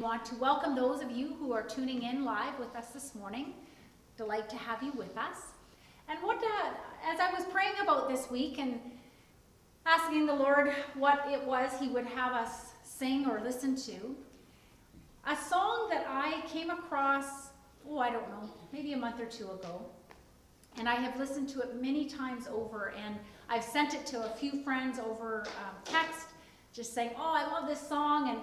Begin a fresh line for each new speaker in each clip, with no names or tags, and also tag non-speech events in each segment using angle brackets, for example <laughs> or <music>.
want to welcome those of you who are tuning in live with us this morning. Delight to have you with us. And what, uh, as I was praying about this week and asking the Lord what it was He would have us sing or listen to, a song that I came across, oh, I don't know, maybe a month or two ago, and I have listened to it many times over, and I've sent it to a few friends over um, text, just saying, oh, I love this song, and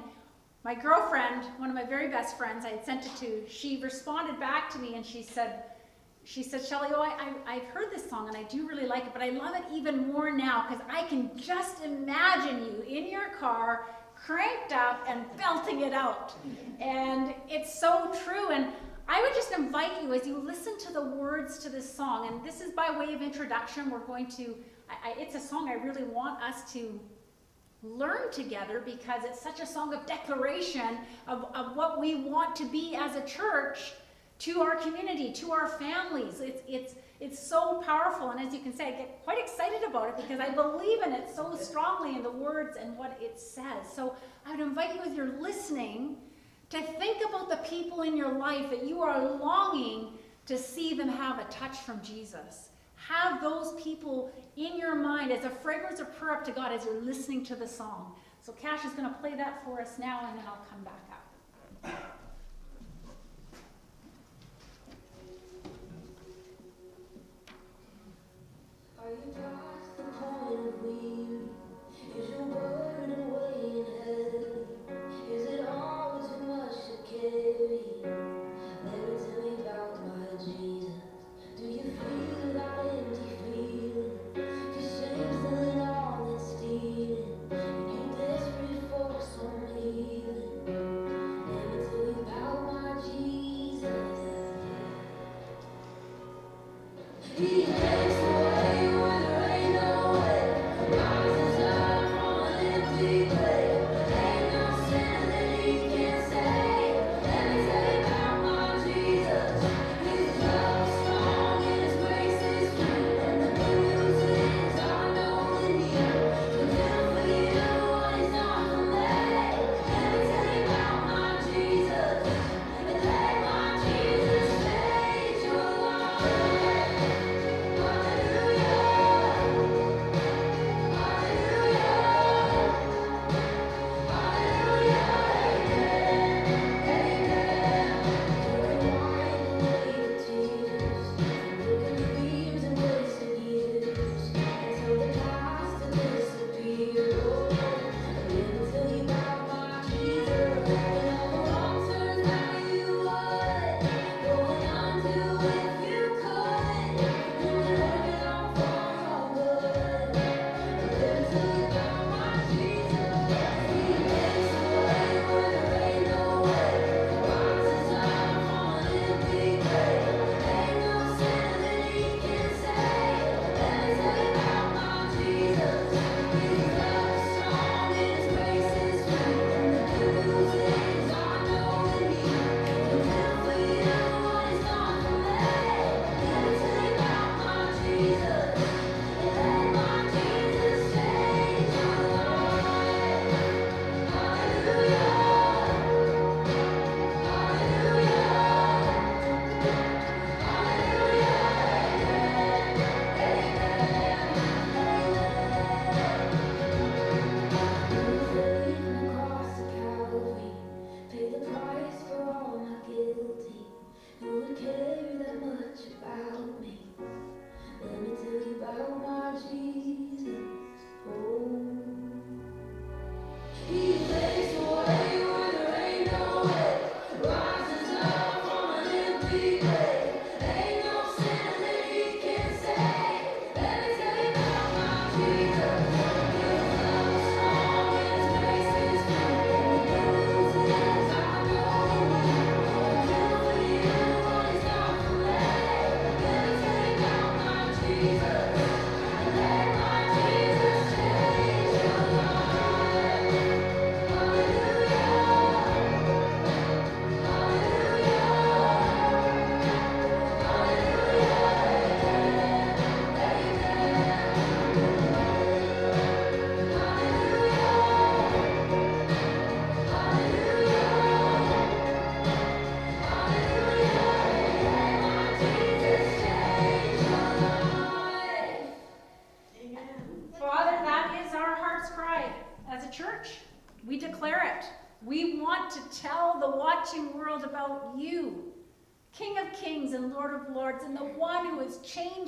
my girlfriend, one of my very best friends, I had sent it to, she responded back to me and she said, she said, Shelly, oh, I, I, have heard this song and I do really like it, but I love it even more now because I can just imagine you in your car, cranked up and belting it out. And it's so true. And I would just invite you as you listen to the words to this song, and this is by way of introduction, we're going to, I, I, it's a song I really want us to learn together because it's such a song of declaration of, of what we want to be as a church to our community, to our families. It's, it's, it's so powerful. And as you can say, I get quite excited about it because I believe in it so strongly in the words and what it says. So I would invite you as you're listening to think about the people in your life that you are longing to see them have a touch from Jesus. Have those people in your mind as a fragrance of prayer up to God as you're listening to the song. So Cash is going to play that for us now, and then I'll come back up.
Are you past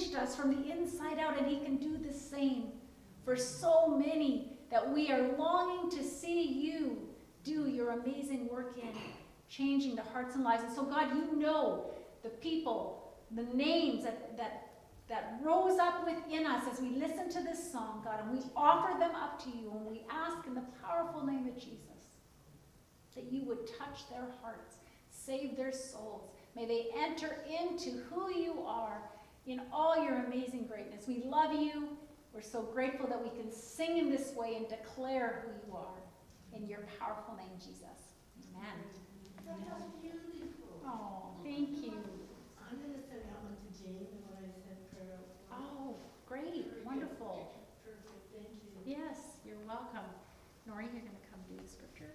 changed us from the inside out, and he can do the same for so many that we are longing to see you do your amazing work in changing the hearts and lives. And so, God, you know the people, the names that, that, that rose up within us as we listen to this song, God, and we offer them up to you, and we ask in the powerful name of Jesus that you would touch their hearts, save their souls. May they enter into who you are in all your amazing greatness. We love you. We're so grateful that we can sing in this way and declare who you are. In your powerful name, Jesus. Amen.
That was beautiful.
Oh, thank you.
I'm gonna send that one to Jane, the one I sent her.
Oh, great, wonderful.
Perfect, thank you.
Yes, you're welcome. Nori, you're going to come do the scripture.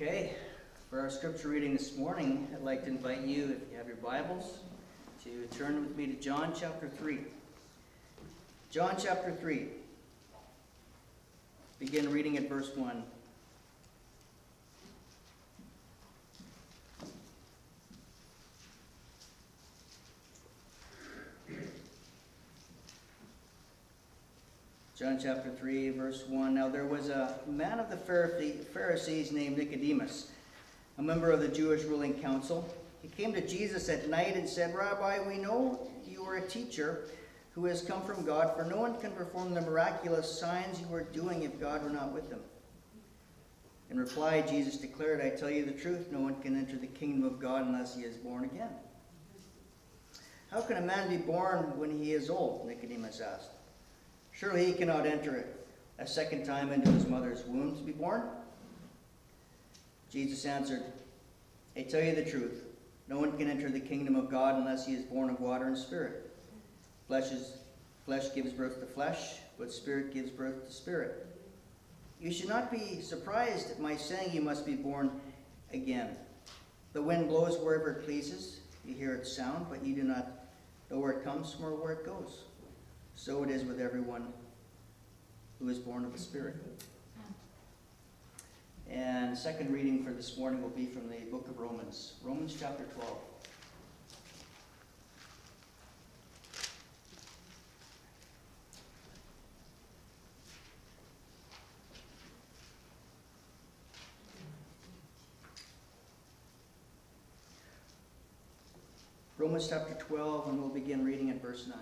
Okay, for our scripture reading this morning, I'd like to invite you, if you have your Bibles, to turn with me to John chapter 3. John chapter 3. Begin reading at verse 1. John chapter 3, verse 1. Now there was a man of the Pharisees named Nicodemus, a member of the Jewish ruling council. He came to Jesus at night and said, Rabbi, we know you are a teacher who has come from God, for no one can perform the miraculous signs you are doing if God were not with him. In reply, Jesus declared, I tell you the truth, no one can enter the kingdom of God unless he is born again. How can a man be born when he is old? Nicodemus asked. Surely he cannot enter it a second time into his mother's womb to be born? Jesus answered, I tell you the truth. No one can enter the kingdom of God unless he is born of water and spirit. Flesh, is, flesh gives birth to flesh, but spirit gives birth to spirit. You should not be surprised at my saying you must be born again. The wind blows wherever it pleases. You hear its sound, but you do not know where it comes from or where it goes. So it is with everyone who is born of the Spirit. And second reading for this morning will be from the book of Romans, Romans chapter 12. Romans chapter 12, and we'll begin reading at verse 9.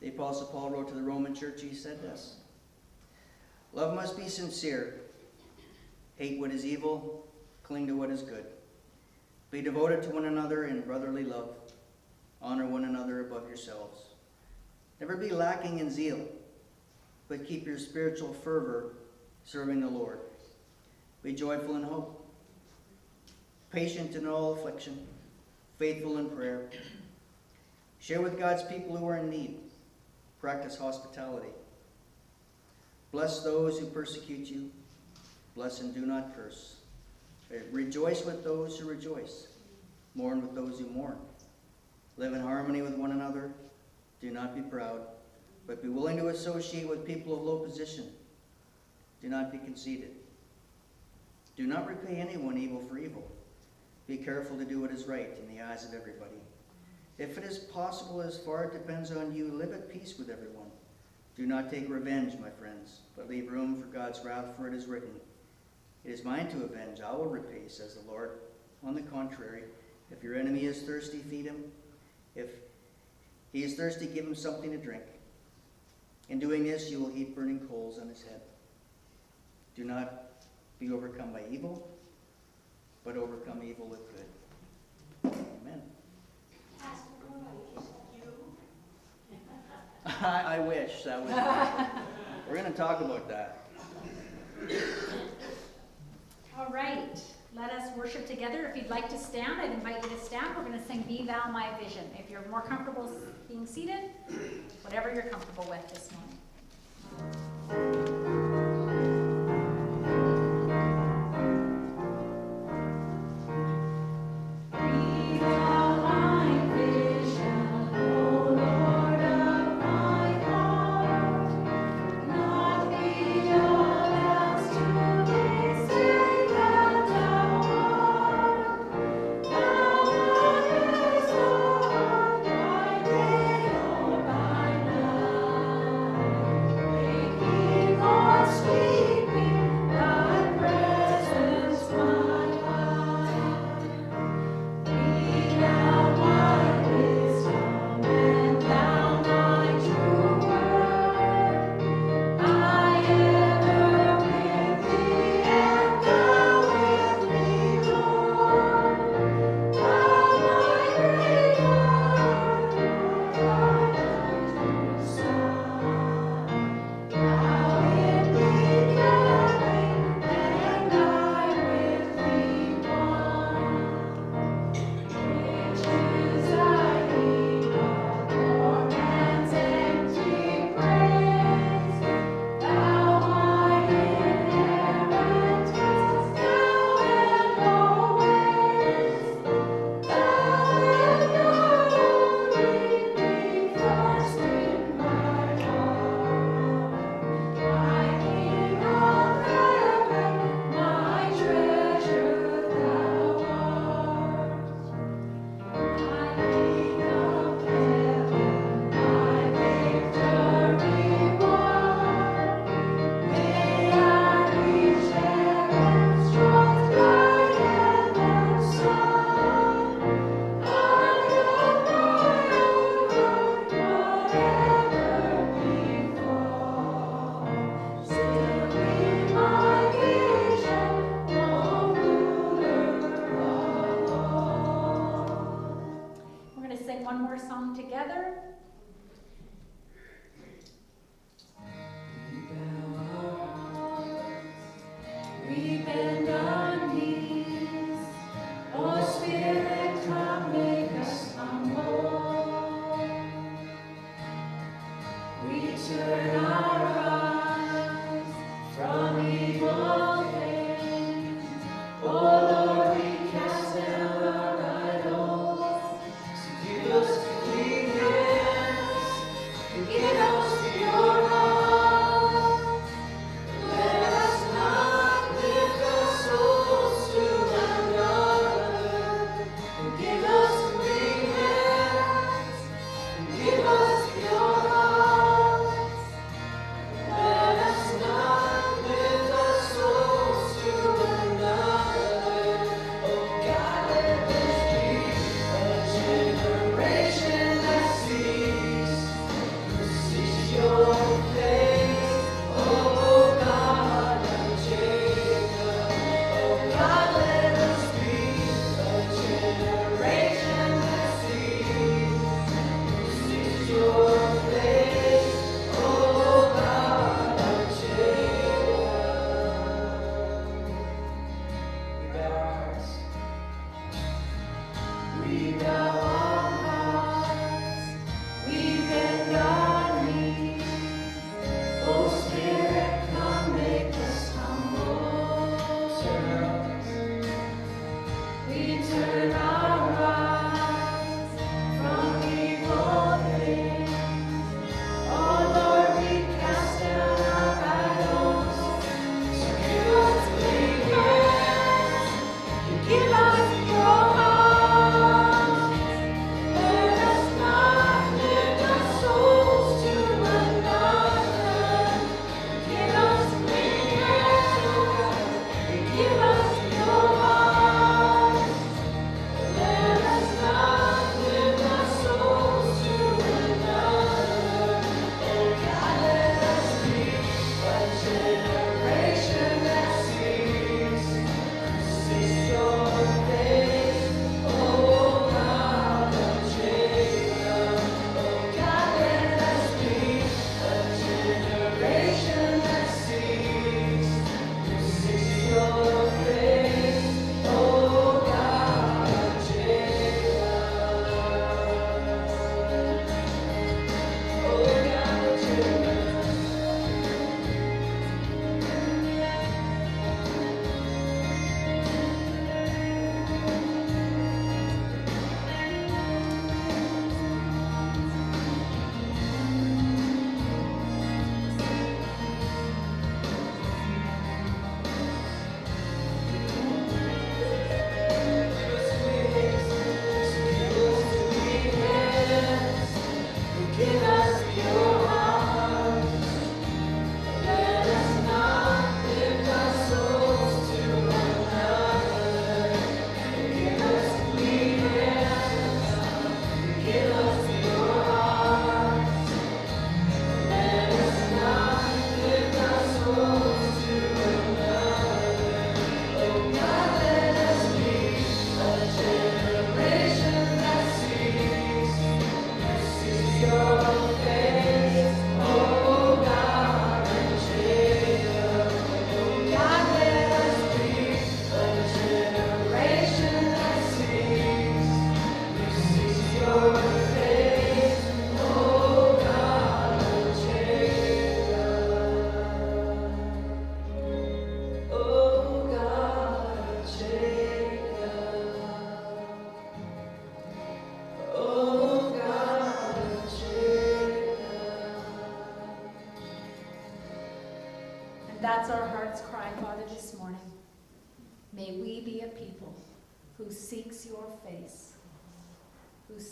The Apostle Paul wrote to the Roman church, he said this Love must be sincere. Hate what is evil, cling to what is good. Be devoted to one another in brotherly love. Honor one another above yourselves. Never be lacking in zeal, but keep your spiritual fervor serving the Lord. Be joyful in hope, patient in all affliction, faithful in prayer. Share with God's people who are in need. Practice hospitality. Bless those who persecute you. Bless and do not curse. Eh, rejoice with those who rejoice. Mourn with those who mourn. Live in harmony with one another. Do not be proud, but be willing to associate with people of low position. Do not be conceited. Do not repay anyone evil for evil. Be careful to do what is right in the eyes of everybody. If it is possible, as far it depends on you, live at peace with everyone. Do not take revenge, my friends, but leave room for God's wrath, for it is written, It is mine to avenge, I will repay, says the Lord. On the contrary, if your enemy is thirsty, feed him. If he is thirsty, give him something to drink. In doing this, you will heap burning coals on his head. Do not be overcome by evil, but overcome evil with good. Amen. I, I wish that was. <laughs> We're going to talk about that.
All right, let us worship together. If you'd like to stand, I'd invite you to stand. We're going to sing Be Thou My Vision. If you're more comfortable being seated, whatever you're comfortable with this morning.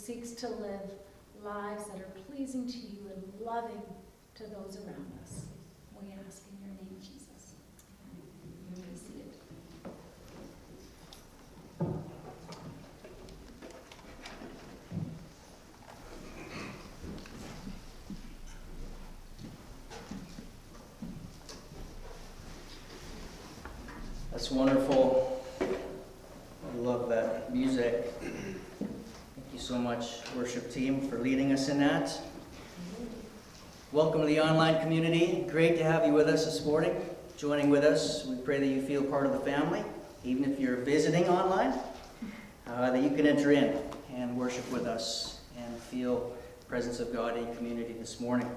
Seeks to live lives that are pleasing to you and loving to those around us. We ask in your name, Jesus. You may be seated.
That's wonderful. I love that music. Thank you so much, worship team, for leading us in that. Welcome to the online community. Great to have you with us this morning, joining with us. We pray that you feel part of the family, even if you're visiting online, uh, that you can enter in and worship with us and feel the presence of God in community this morning.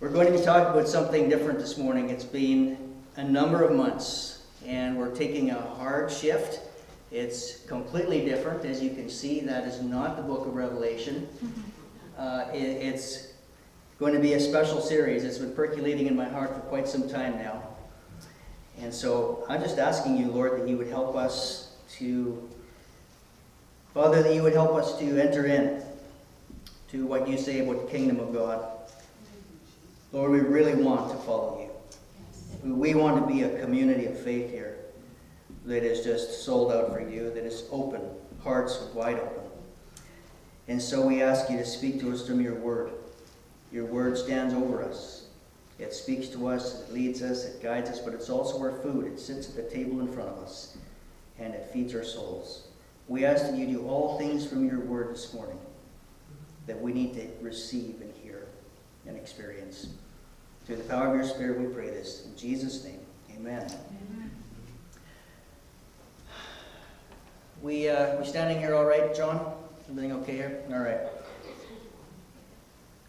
We're going to be talking about something different this morning. It's been a number of months, and we're taking a hard shift. It's completely different. As you can see, that is not the book of Revelation. Uh, it, it's going to be a special series. It's been percolating in my heart for quite some time now. And so I'm just asking you, Lord, that you would help us to, Father, that you would help us to enter in to what you say about the kingdom of God. Lord, we really want to follow you. We want to be a community of faith here that is just sold out for you, that is open, hearts wide open. And so we ask you to speak to us from your word. Your word stands over us. It speaks to us, it leads us, it guides us, but it's also our food. It sits at the table in front of us, and it feeds our souls. We ask that you do all things from your word this morning that we need to receive and hear and experience. Through the power of your Spirit, we pray this. In Jesus' name, amen. We, uh, we standing here all right, John? Everything okay here? All right.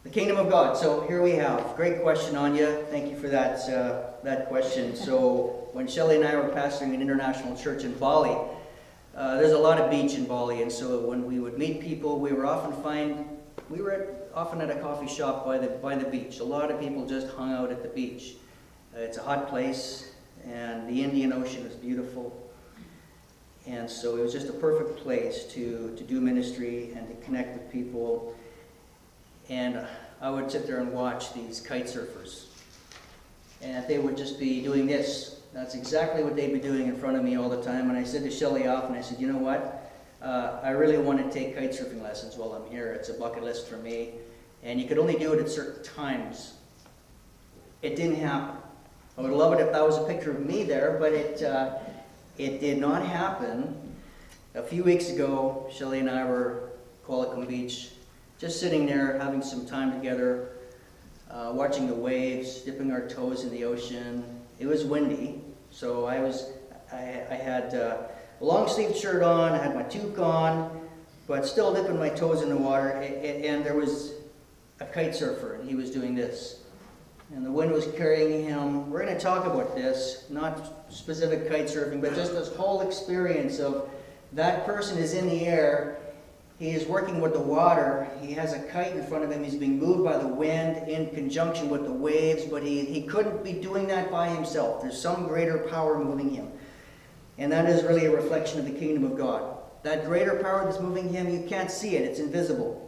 The kingdom of God. So here we have. Great question, Anya. Thank you for that, uh, that question. So when Shelley and I were pastoring an international church in Bali, uh, there's a lot of beach in Bali, and so when we would meet people, we were often find we were at, often at a coffee shop by the by the beach. A lot of people just hung out at the beach. Uh, it's a hot place, and the Indian Ocean is beautiful. And so it was just a perfect place to, to do ministry and to connect with people. And I would sit there and watch these kite surfers. And they would just be doing this. That's exactly what they'd be doing in front of me all the time. And I said to Shelly off, and I said, you know what? Uh, I really want to take kite surfing lessons while I'm here. It's a bucket list for me. And you could only do it at certain times. It didn't happen. I would love it if that was a picture of me there, but it, uh, it did not happen. A few weeks ago, Shelly and I were Qualicum Beach, just sitting there having some time together, uh, watching the waves, dipping our toes in the ocean. It was windy, so I was, I, I had uh, a long sleeved shirt on, I had my toque on, but still dipping my toes in the water. And there was a kite surfer, and he was doing this and the wind was carrying him. We're going to talk about this, not specific kite surfing, but just this whole experience of that person is in the air. He is working with the water. He has a kite in front of him. He's being moved by the wind in conjunction with the waves, but he, he couldn't be doing that by himself. There's some greater power moving him. And that is really a reflection of the kingdom of God. That greater power that's moving him, you can't see it, it's invisible.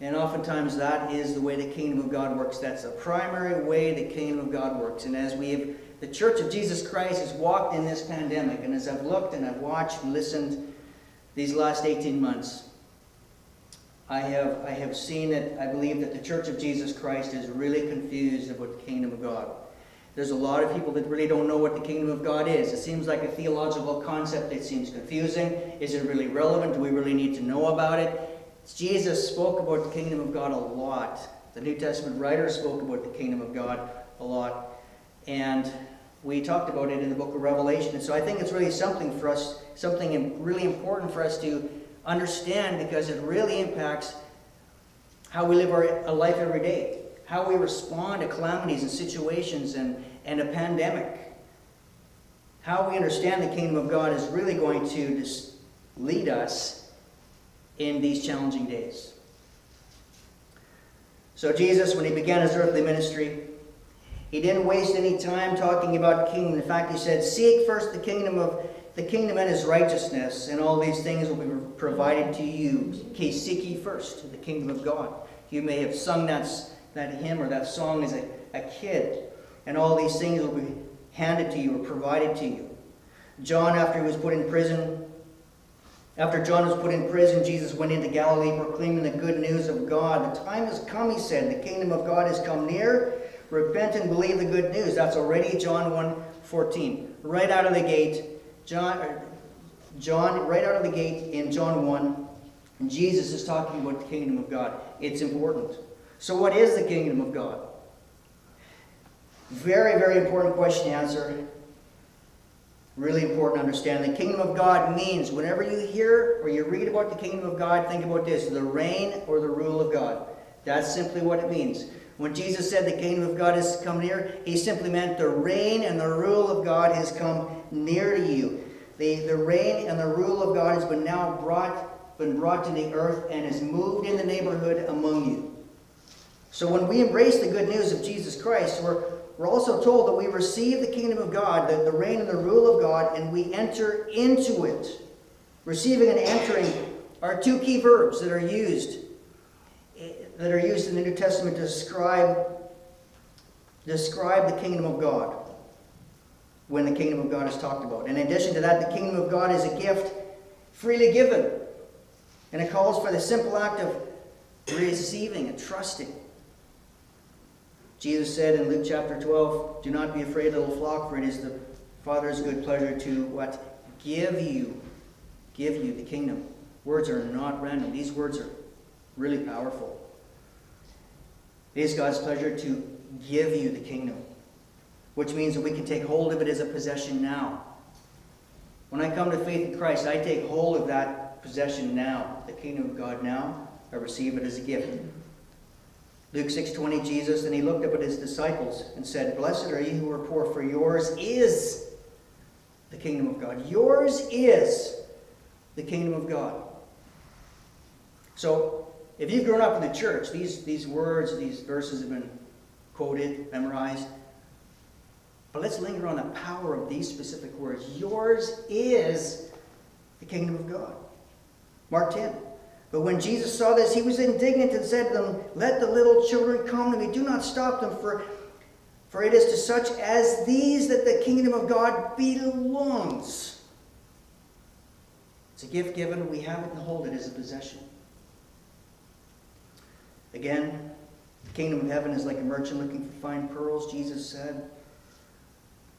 And oftentimes that is the way the kingdom of God works. That's the primary way the kingdom of God works. And as we have, the Church of Jesus Christ has walked in this pandemic, and as I've looked and I've watched and listened these last 18 months, I have, I have seen that I believe that the Church of Jesus Christ is really confused about the kingdom of God. There's a lot of people that really don't know what the kingdom of God is. It seems like a theological concept. It seems confusing. Is it really relevant? Do we really need to know about it? Jesus spoke about the kingdom of God a lot. The New Testament writers spoke about the kingdom of God a lot. And we talked about it in the book of Revelation. And so I think it's really something for us, something really important for us to understand because it really impacts how we live our life every day, how we respond to calamities and situations and, and a pandemic. How we understand the kingdom of God is really going to lead us in these challenging days. So, Jesus, when he began his earthly ministry, he didn't waste any time talking about the kingdom. In fact, he said, Seek first the kingdom of the kingdom and his righteousness, and all these things will be provided to you. Okay, seek ye first the kingdom of God. You may have sung that, that hymn or that song as a, a kid, and all these things will be handed to you or provided to you. John, after he was put in prison, after John was put in prison, Jesus went into Galilee proclaiming the good news of God. The time has come, he said. The kingdom of God has come near. Repent and believe the good news. That's already John 1 14. Right out of the gate, John, er, John, right out of the gate in John 1, Jesus is talking about the kingdom of God. It's important. So, what is the kingdom of God? Very, very important question to answer. Really important to understand. The kingdom of God means whenever you hear or you read about the kingdom of God, think about this the reign or the rule of God. That's simply what it means. When Jesus said the kingdom of God has come near, he simply meant the reign and the rule of God has come near to you. The, the reign and the rule of God has been now brought, been brought to the earth and has moved in the neighborhood among you. So when we embrace the good news of Jesus Christ, we're, we're also told that we receive the kingdom of God, the, the reign and the rule of God, and we enter into it. Receiving and entering are two key verbs that are used that are used in the New Testament to describe describe the kingdom of God when the kingdom of God is talked about. In addition to that, the kingdom of God is a gift freely given. And it calls for the simple act of receiving and trusting. Jesus said in Luke chapter 12, Do not be afraid, little flock, for it is the Father's good pleasure to what? Give you. Give you the kingdom. Words are not random. These words are really powerful. It is God's pleasure to give you the kingdom, which means that we can take hold of it as a possession now. When I come to faith in Christ, I take hold of that possession now, the kingdom of God now. I receive it as a gift. Luke 6:20 Jesus and he looked up at his disciples and said, "Blessed are you who are poor, for yours is the kingdom of God. Yours is the kingdom of God." So, if you've grown up in the church, these, these words, these verses have been quoted, memorized. But let's linger on the power of these specific words. Yours is the kingdom of God. Mark 10. But when Jesus saw this, he was indignant and said to them, Let the little children come to me. Do not stop them, for, for it is to such as these that the kingdom of God belongs. It's a gift given. We have it and hold it as a possession. Again, the kingdom of heaven is like a merchant looking for fine pearls, Jesus said.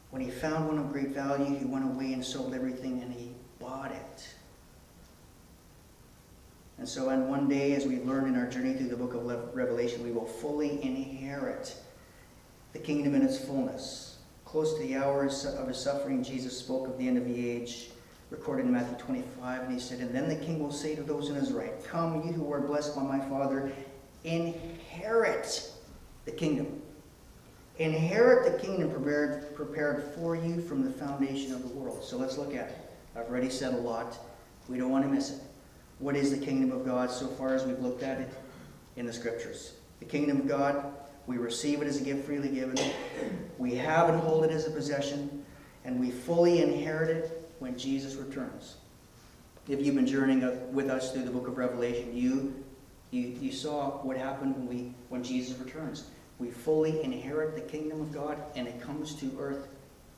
When he found one of great value, he went away and sold everything and he bought it. And so, on one day, as we learn in our journey through the book of Revelation, we will fully inherit the kingdom in its fullness. Close to the hours of his suffering, Jesus spoke of the end of the age, recorded in Matthew 25, and he said, And then the king will say to those in his right, Come, you who are blessed by my Father, inherit the kingdom. Inherit the kingdom prepared, prepared for you from the foundation of the world. So let's look at it. I've already said a lot. We don't want to miss it. What is the kingdom of God so far as we've looked at it in the scriptures? The kingdom of God, we receive it as a gift freely given. We have and hold it as a possession. And we fully inherit it when Jesus returns. If you've been journeying with us through the book of Revelation, you you, you saw what happened when, we, when Jesus returns. We fully inherit the kingdom of God, and it comes to earth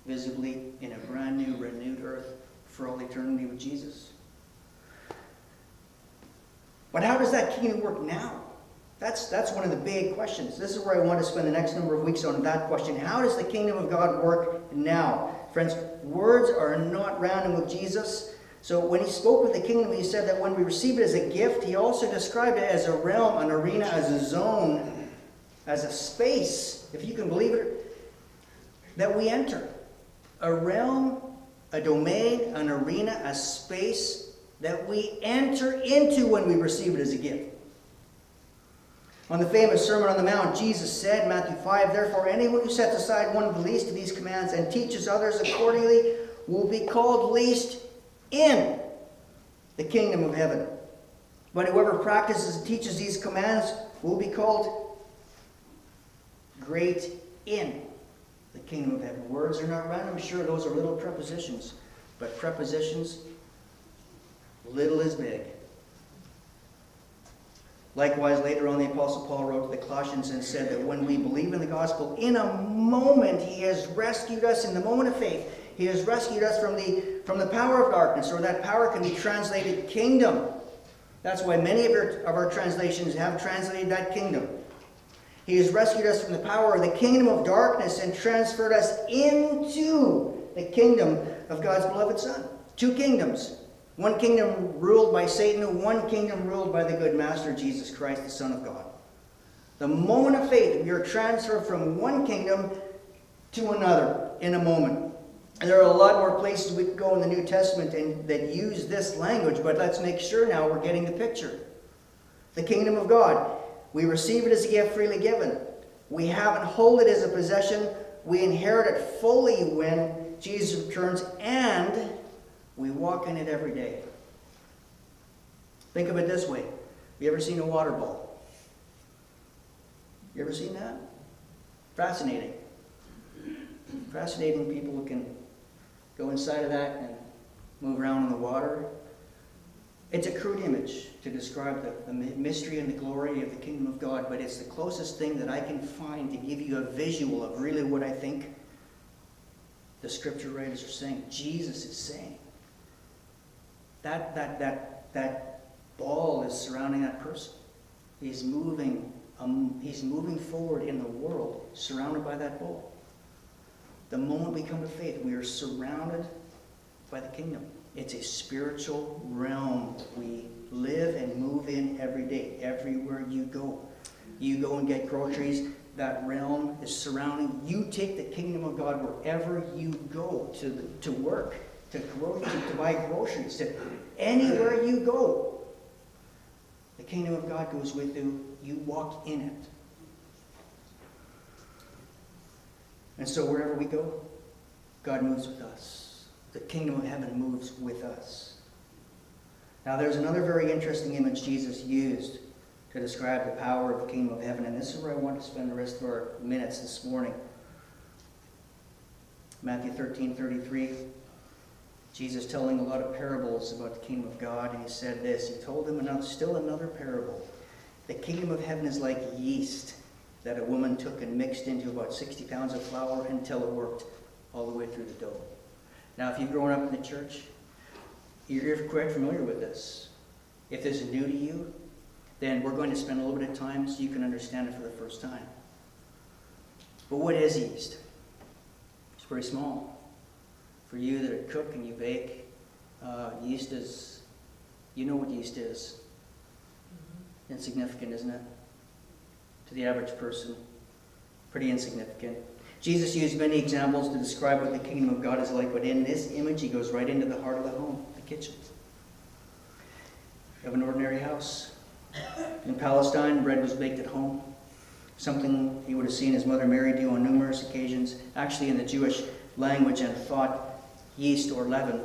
visibly in a brand new, renewed earth for all eternity with Jesus. But how does that kingdom work now? That's, that's one of the big questions. This is where I want to spend the next number of weeks on that question. How does the kingdom of God work now? Friends, words are not random with Jesus. So when he spoke with the kingdom, he said that when we receive it as a gift, he also described it as a realm, an arena, as a zone, as a space, if you can believe it, that we enter. A realm, a domain, an arena, a space that we enter into when we receive it as a gift. On the famous Sermon on the Mount, Jesus said, Matthew 5, Therefore, anyone who sets aside one of the least of these commands and teaches others accordingly will be called least in the kingdom of heaven. But whoever practices and teaches these commands will be called great in the kingdom of heaven. Words are not random. I'm sure, those are little prepositions. But prepositions, little is big. Likewise, later on, the Apostle Paul wrote to the Colossians and said that when we believe in the gospel, in a moment, he has rescued us in the moment of faith. He has rescued us from the, from the power of darkness, or that power can be translated kingdom. That's why many of our, of our translations have translated that kingdom. He has rescued us from the power of the kingdom of darkness and transferred us into the kingdom of God's beloved Son. Two kingdoms. One kingdom ruled by Satan, one kingdom ruled by the good Master Jesus Christ, the Son of God. The moment of faith, we are transferred from one kingdom to another in a moment. There are a lot more places we could go in the New Testament and, that use this language, but let's make sure now we're getting the picture. The kingdom of God. We receive it as a gift freely given. We have and hold it as a possession. We inherit it fully when Jesus returns, and we walk in it every day. Think of it this way. Have you ever seen a water ball? You ever seen that? Fascinating. Fascinating people who can go inside of that and move around in the water. It's a crude image to describe the, the mystery and the glory of the kingdom of God, but it's the closest thing that I can find to give you a visual of really what I think the scripture writers are saying. Jesus is saying. That, that, that, that ball is surrounding that person. He's moving, um, he's moving forward in the world, surrounded by that ball. The moment we come to faith, we are surrounded by the kingdom. It's a spiritual realm we live and move in every day, everywhere you go. You go and get groceries, that realm is surrounding. You take the kingdom of God wherever you go to, the, to work, to, grow, to, to buy groceries, to anywhere you go. The kingdom of God goes with you. You walk in it. And so wherever we go, God moves with us. The kingdom of heaven moves with us. Now, there's another very interesting image Jesus used to describe the power of the kingdom of heaven, and this is where I want to spend the rest of our minutes this morning. Matthew 13 33. Jesus telling a lot of parables about the kingdom of God, and he said this. He told them another, still another parable. The kingdom of heaven is like yeast that a woman took and mixed into about 60 pounds of flour until it worked all the way through the dough. Now, if you've grown up in the church, you're quite familiar with this. If this is new to you, then we're going to spend a little bit of time so you can understand it for the first time. But what is yeast? It's very small. For you that cook and you bake, uh, yeast is, you know what yeast is. Insignificant, isn't it? To the average person, pretty insignificant. Jesus used many examples to describe what the kingdom of God is like, but in this image, he goes right into the heart of the home, the kitchen. Have an ordinary house. In Palestine, bread was baked at home, something he would have seen his mother Mary do on numerous occasions. Actually, in the Jewish language and thought, yeast or leaven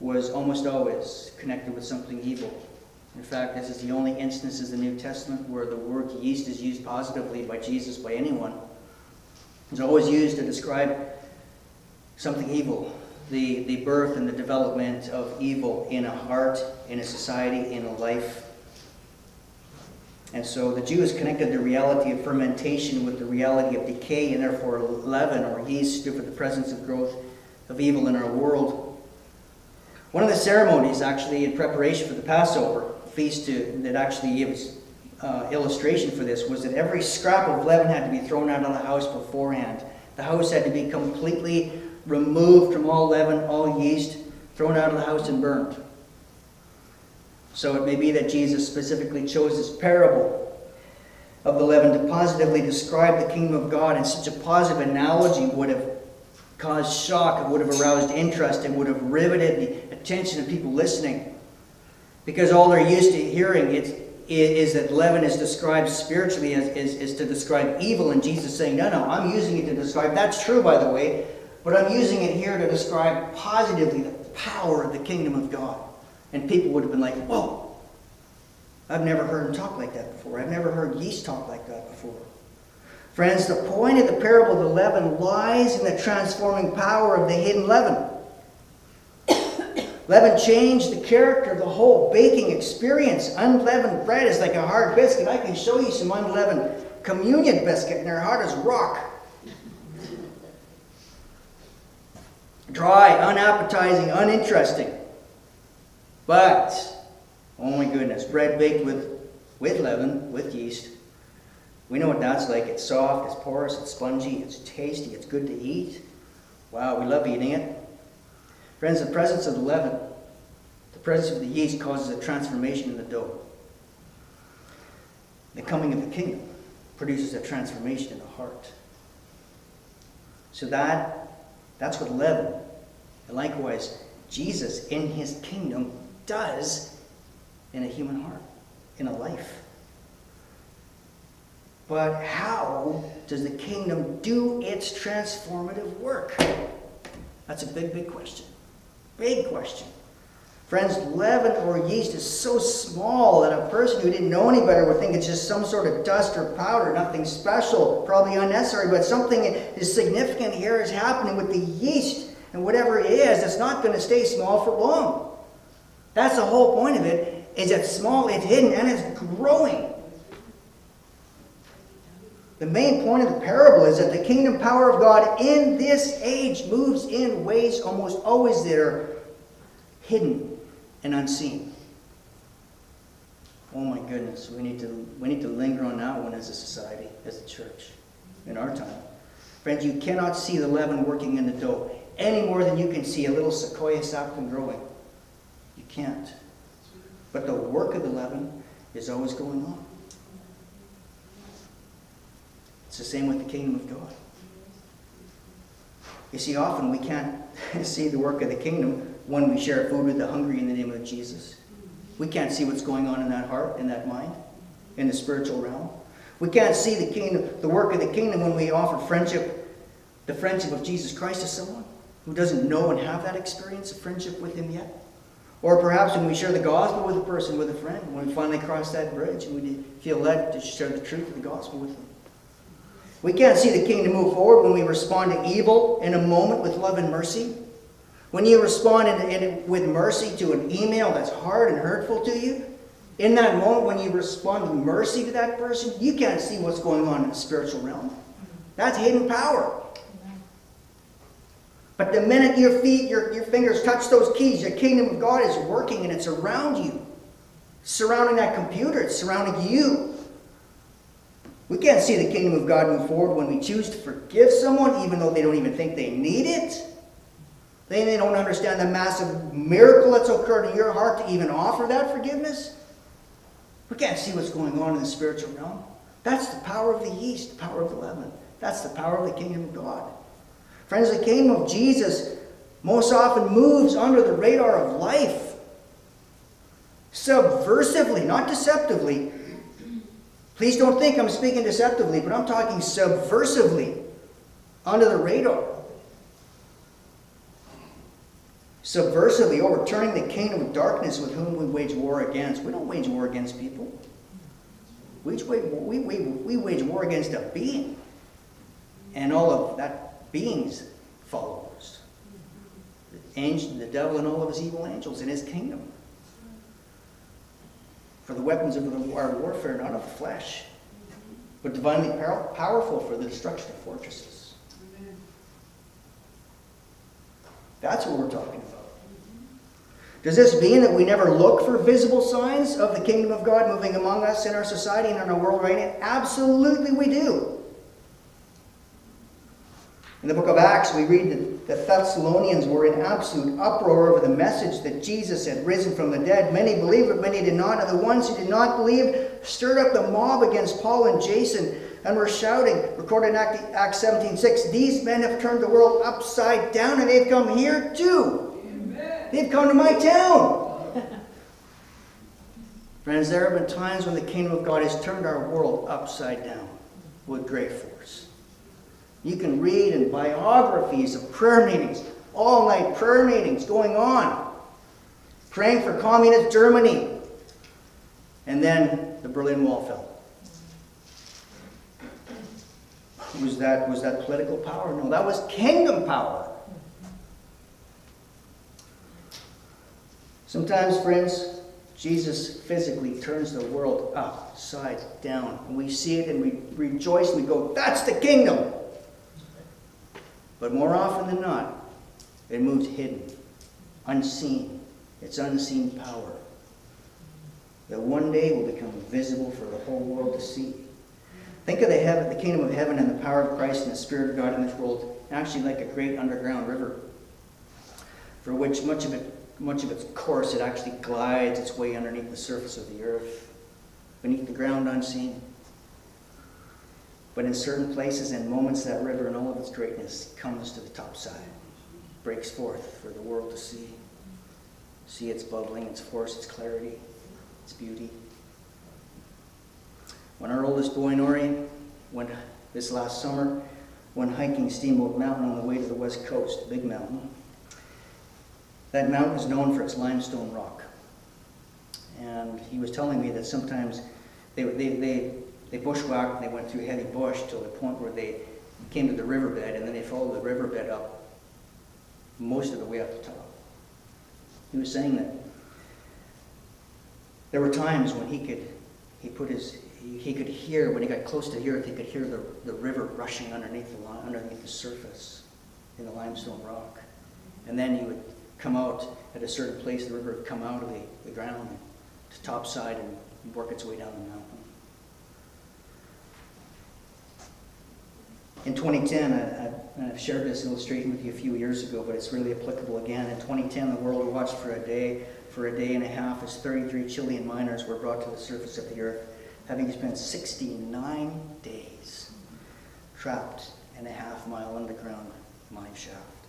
was almost always connected with something evil. In fact, this is the only instance in the New Testament where the word yeast is used positively by Jesus by anyone. It's always used to describe something evil, the, the birth and the development of evil in a heart, in a society, in a life. And so the Jews connected the reality of fermentation with the reality of decay, and therefore leaven or yeast stood for the presence of growth of evil in our world. One of the ceremonies, actually, in preparation for the Passover to, that actually gives uh, illustration for this was that every scrap of leaven had to be thrown out of the house beforehand. The house had to be completely removed from all leaven, all yeast, thrown out of the house and burned. So it may be that Jesus specifically chose this parable of the leaven to positively describe the kingdom of God, and such a positive analogy would have caused shock, it would have aroused interest, it would have riveted the attention of people listening. Because all they're used to hearing it's is that leaven is described spiritually as, is, is to describe evil, and Jesus saying, no, no, I'm using it to describe, that's true, by the way, but I'm using it here to describe positively the power of the kingdom of God. And people would have been like, whoa, I've never heard him talk like that before. I've never heard yeast talk like that before. Friends, the point of the parable of the leaven lies in the transforming power of the hidden leaven. Leaven changed the character of the whole baking experience. Unleavened bread is like a hard biscuit. I can show you some unleavened communion biscuit, and they're hard as rock. Dry, unappetizing, uninteresting. But, oh my goodness, bread baked with, with leaven, with yeast. We know what that's like. It's soft, it's porous, it's spongy, it's tasty, it's good to eat. Wow, we love eating it. Friends, the presence of the leaven, the presence of the yeast causes a transformation in the dough. The coming of the kingdom produces a transformation in the heart. So that that's what leaven, and likewise, Jesus in his kingdom does in a human heart, in a life. But how does the kingdom do its transformative work? That's a big, big question. Big question. Friends, leaven or yeast is so small that a person who didn't know any better would think it's just some sort of dust or powder, nothing special, probably unnecessary, but something is significant here is happening with the yeast. And whatever it is, it's not going to stay small for long. That's the whole point of it, is it's small, it's hidden, and it's growing. The main point of the parable is that the kingdom power of God in this age moves in ways almost always that are hidden and unseen. Oh my goodness, we need to we need to linger on that one as a society, as a church, in our time. Friends, you cannot see the leaven working in the dough any more than you can see a little sequoia sapling growing. You can't. But the work of the leaven is always going on. It's the same with the kingdom of God. You see, often we can't <laughs> see the work of the kingdom when we share food with the hungry in the name of Jesus. We can't see what's going on in that heart, in that mind, in the spiritual realm. We can't see the kingdom, the work of the kingdom when we offer friendship, the friendship of Jesus Christ to someone who doesn't know and have that experience of friendship with him yet. Or perhaps when we share the gospel with a person, with a friend, when we finally cross that bridge and we feel led to share the truth of the gospel with them. We can't see the kingdom move forward when we respond to evil in a moment with love and mercy. When you respond in, in, with mercy to an email that's hard and hurtful to you, in that moment when you respond with mercy to that person, you can't see what's going on in the spiritual realm. That's hidden power. But the minute your feet, your, your fingers touch those keys, the kingdom of God is working and it's around you. surrounding that computer, it's surrounding you. We can't see the kingdom of God move forward when we choose to forgive someone, even though they don't even think they need it. They, they don't understand the massive miracle that's occurred in your heart to even offer that forgiveness. We can't see what's going on in the spiritual realm. That's the power of the yeast, the power of the leaven. That's the power of the kingdom of God. Friends, the kingdom of Jesus most often moves under the radar of life. Subversively, not deceptively, Please don't think I'm speaking deceptively, but I'm talking subversively, under the radar. Subversively overturning the kingdom of darkness with whom we wage war against. We don't wage war against people. We wage, we, we, we wage war against a being and all of that being's followers. The, angel, the devil and all of his evil angels in his kingdom. For the weapons of our warfare not of flesh, but divinely powerful for the destruction of fortresses. That's what we're talking about. Does this mean that we never look for visible signs of the kingdom of God moving among us in our society and in our world right now? Absolutely we do. In the book of Acts, we read that the Thessalonians were in absolute uproar over the message that Jesus had risen from the dead. Many believed, but many did not. And the ones who did not believe stirred up the mob against Paul and Jason and were shouting, recorded in Acts 17 6, These men have turned the world upside down and they've come here too. They've come to my town. Friends, there have been times when the kingdom of God has turned our world upside down with great force. You can read in biographies of prayer meetings, all night prayer meetings going on, praying for communist Germany. And then the Berlin Wall fell. Was that, was that political power? No, that was kingdom power. Sometimes, friends, Jesus physically turns the world upside down. And we see it and we rejoice and we go, that's the kingdom. But more often than not, it moves hidden, unseen. It's unseen power that one day will become visible for the whole world to see. Think of the heaven, the kingdom of heaven and the power of Christ and the Spirit of God in this world, actually like a great underground river, for which much of it, much of its course, it actually glides its way underneath the surface of the earth, beneath the ground unseen. But in certain places and moments, that river in all of its greatness comes to the top side, breaks forth for the world to see. See its bubbling, its force, its clarity, its beauty. When our oldest boy, Nori, went this last summer, went hiking Steamboat Mountain on the way to the west coast, Big Mountain. That mountain is known for its limestone rock. And he was telling me that sometimes they, they, they, they bushwhacked they went through heavy bush till the point where they came to the riverbed and then they followed the riverbed up most of the way up the top. He was saying that there were times when he could, he put his, he, he could hear, when he got close to the earth, he could hear the, the river rushing underneath the, underneath the surface in the limestone rock. And then he would come out at a certain place, the river would come out of the, the ground to topside and work its way down the mountain. In 2010, I, I've shared this illustration with you a few years ago, but it's really applicable again. In 2010, the world watched for a day, for a day and a half, as 33 Chilean miners were brought to the surface of the earth, having spent 69 days trapped in a half mile underground mine shaft.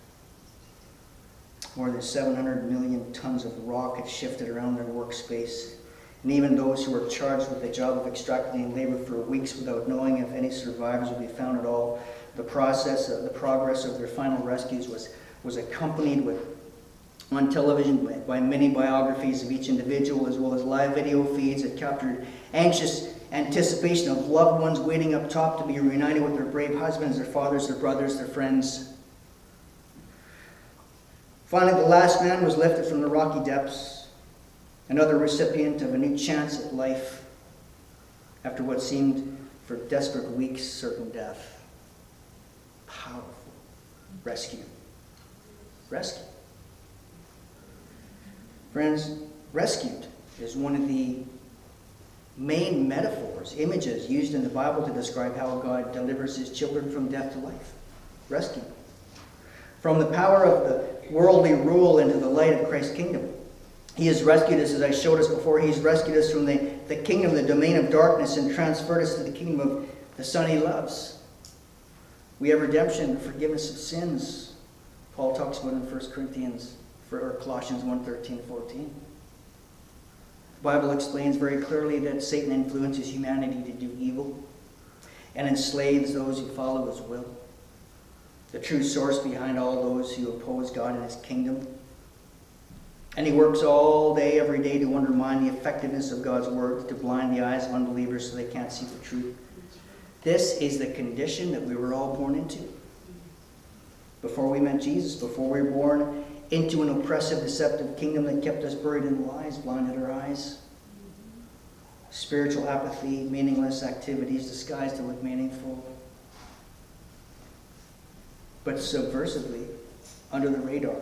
More than 700 million tons of rock had shifted around their workspace, and even those who were charged with the job of extracting labor for weeks without knowing if any survivors would be found at all. The process, of, the progress of their final rescues was, was accompanied with on television by, by many biographies of each individual, as well as live video feeds that captured anxious anticipation of loved ones waiting up top to be reunited with their brave husbands, their fathers, their brothers, their friends. Finally, the last man was lifted from the rocky depths, another recipient of a new chance at life after what seemed for desperate weeks certain death. Powerful rescue. Rescue. Friends, rescued is one of the main metaphors, images used in the Bible to describe how God delivers his children from death to life. Rescued. From the power of the worldly rule into the light of Christ's kingdom. He has rescued us, as I showed us before, he's rescued us from the, the kingdom, the domain of darkness, and transferred us to the kingdom of the Son he loves. We have redemption, forgiveness of sins. Paul talks about in 1 Corinthians or Colossians 1 13 14. The Bible explains very clearly that Satan influences humanity to do evil and enslaves those who follow his will. The true source behind all those who oppose God and his kingdom. And he works all day, every day to undermine the effectiveness of God's word, to blind the eyes of unbelievers so they can't see the truth. This is the condition that we were all born into. Before we met Jesus, before we were born into an oppressive, deceptive kingdom that kept us buried in lies, blinded our eyes. Spiritual apathy, meaningless activities disguised to look meaningful. But subversively, under the radar,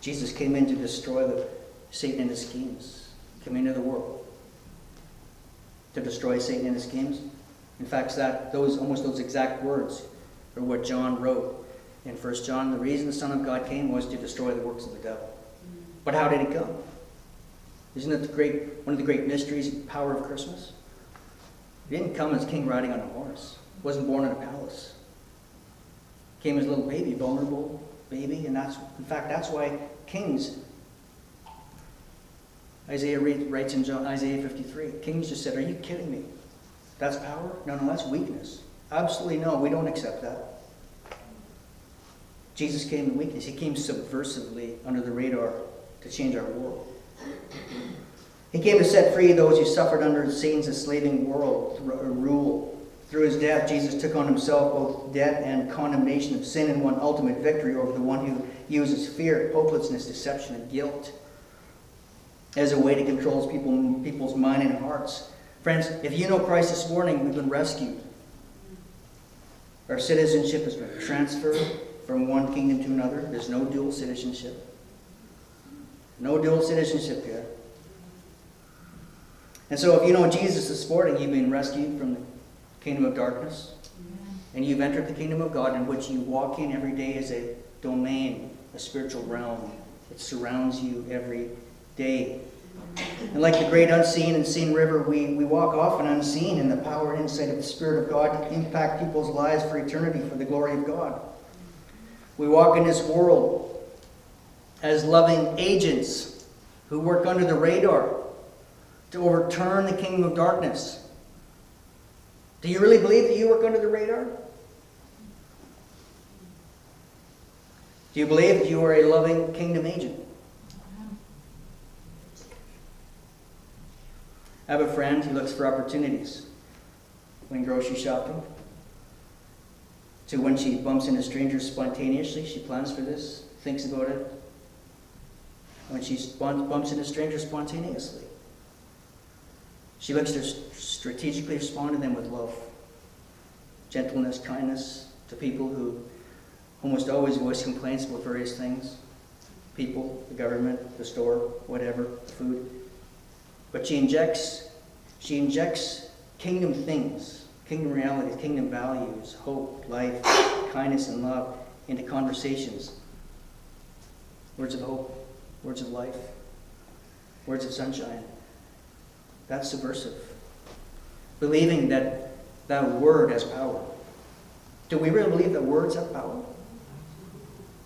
Jesus came in to destroy the, Satan and his schemes. Came into the world to destroy Satan and his schemes. In fact, that those almost those exact words are what John wrote in 1 John, the reason the Son of God came was to destroy the works of the devil. Mm-hmm. But how did he come? Isn't that the great, one of the great mysteries and power of Christmas? He didn't come as king riding on a horse. He wasn't born in a palace. Came as a little baby, vulnerable baby, and that's, in fact, that's why kings, Isaiah writes in John, Isaiah 53, kings just said, are you kidding me? That's power? No, no, that's weakness. Absolutely no, we don't accept that. Jesus came in weakness. He came subversively under the radar to change our world. He came to set free those who suffered under Satan's enslaving world rule. Through his death, Jesus took on himself both death and condemnation of sin and won ultimate victory over the one who uses fear, hopelessness, deception, and guilt. as a way to control people, people's mind and hearts. Friends, if you know Christ this morning, we've been rescued. Our citizenship has been transferred from one kingdom to another. There's no dual citizenship. No dual citizenship here. And so, if you know Jesus this morning, you've been rescued from the kingdom of darkness, and you've entered the kingdom of God, in which you walk in every day as a domain, a spiritual realm. It surrounds you every day. And like the great unseen and seen river, we, we walk often unseen in the power and insight of the Spirit of God to impact people's lives for eternity for the glory of God. We walk in this world as loving agents who work under the radar to overturn the kingdom of darkness. Do you really believe that you work under the radar? Do you believe that you are a loving kingdom agent? I have a friend who looks for opportunities when grocery shopping. To when she bumps into strangers spontaneously, she plans for this, thinks about it. When she bumps into strangers spontaneously, she looks to strategically respond to them with love, gentleness, kindness to people who almost always voice complaints about various things people, the government, the store, whatever, food. But she injects, she injects kingdom things, kingdom realities, kingdom values, hope, life, kindness, and love into conversations. Words of hope, words of life, words of sunshine. That's subversive. Believing that that word has power. Do we really believe that words have power?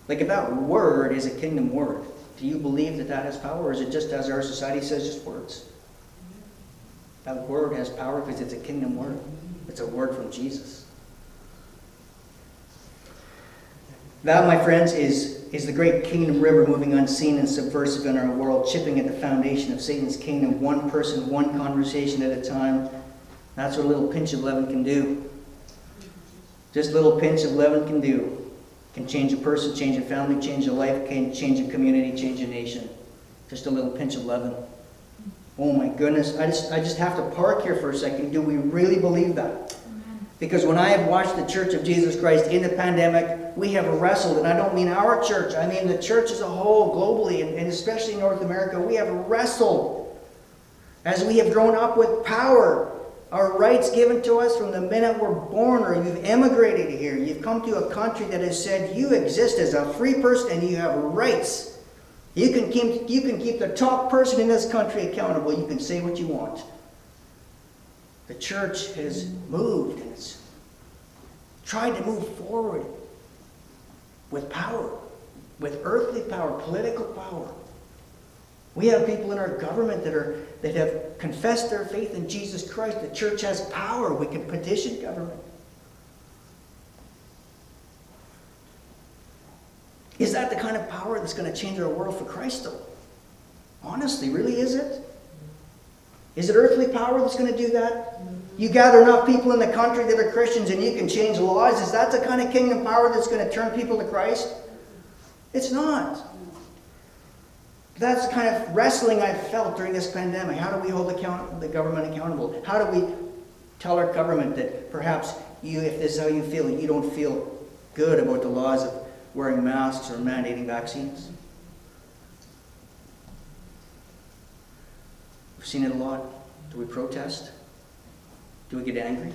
Like if that word is a kingdom word, do you believe that that has power, or is it just as our society says, just words? That word has power because it's a kingdom word. It's a word from Jesus. That, my friends, is, is the great kingdom river moving unseen and subversive in our world, chipping at the foundation of Satan's kingdom, one person, one conversation at a time. That's what a little pinch of leaven can do. Just a little pinch of leaven can do. Can change a person, change a family, change a life, can change a community, change a nation. Just a little pinch of leaven. Oh my goodness, I just, I just have to park here for a second. Do we really believe that? Because when I have watched the Church of Jesus Christ in the pandemic, we have wrestled, and I don't mean our church, I mean the church as a whole, globally, and, especially in North America, we have wrestled as we have grown up with power, our rights given to us from the minute we're born, or you've emigrated here. You've come to a country that has said you exist as a free person and you have rights. You can keep, you can keep the top person in this country accountable. You can say what you want. The church has moved and it's tried to move forward with power, with earthly power, political power. We have people in our government that are that have confessed their faith in Jesus Christ. The church has power. We can petition government. Is that the kind of power that's going to change our world for Christ, though? Honestly, really, is it? Is it earthly power that's going to do that? You gather enough people in the country that are Christians and you can change laws. Is that the kind of kingdom power that's going to turn people to Christ? It's not. That's the kind of wrestling I've felt during this pandemic. How do we hold account- the government accountable? How do we tell our government that perhaps you, if this is how you feel, you don't feel good about the laws of wearing masks or mandating vaccines? Seen it a lot. Do we protest? Do we get angry?